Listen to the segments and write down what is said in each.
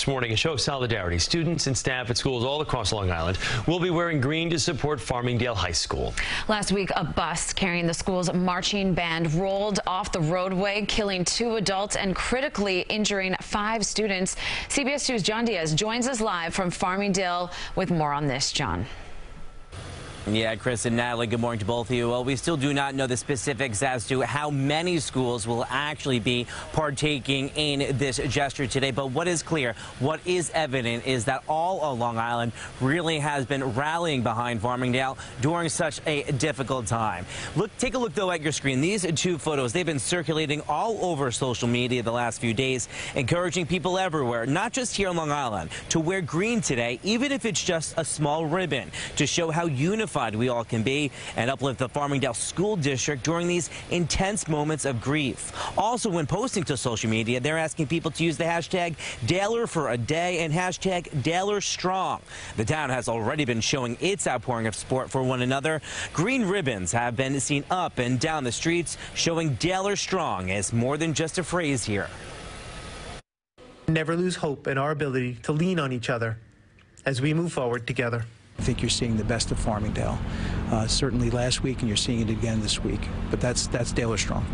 This morning, a show of solidarity. Students and staff at schools all across Long Island will be wearing green to support Farmingdale High School. Last week, a bus carrying the school's marching band rolled off the roadway, killing two adults and critically injuring five students. CBS 2's John Dias joins us live from Farmingdale with more on this, John. Yeah, Chris and Natalie, good morning to both of you. Well, we still do not know the specifics as to how many schools will actually be partaking in this gesture today. But what is clear, what is evident is that all of Long Island really has been rallying behind Farmingdale during such a difficult time. Look, take a look, though, at your screen. These two photos, they've been circulating all over social media the last few days, encouraging people everywhere, not just here on Long Island, to wear green today, even if it's just a small ribbon, to show how unified unified we all can be and uplift the Farmingdale School District during these intense moments of grief. Also, when posting to social media, they're asking people to use the hashtag Daler for a day and hashtag Daler Strong. The town has already been showing its outpouring of support for one another. Green ribbons have been seen up and down the streets, showing Daler Strong as more than just a phrase here. Never lose hope in our ability to lean on each other as we move forward together. Think you're seeing the best of Farmingdale. Uh, certainly last week, and you're seeing it again this week. But that's that's Daler Strong.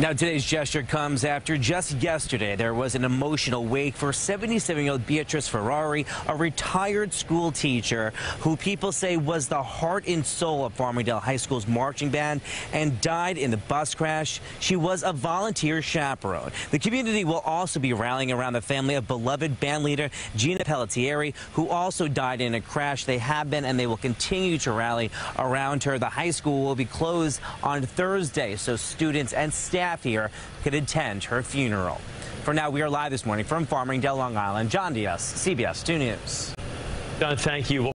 Now, today's gesture comes after just yesterday there was an emotional wake for 77-year-old Beatrice Ferrari, a retired school teacher who people say was the heart and soul of Farmingdale High School's marching band and died in the bus crash. She was a volunteer chaperone. The community will also be rallying around the family of beloved band leader Gina Pellettiere, who also died in a crash. They have been and they will continue to rally around her. The high school will be closed on Thursday, so students and staff staff here could attend her funeral. For now, we are live this morning from Farmingdale, Long Island. John Dias, CBS 2 News. John, thank you.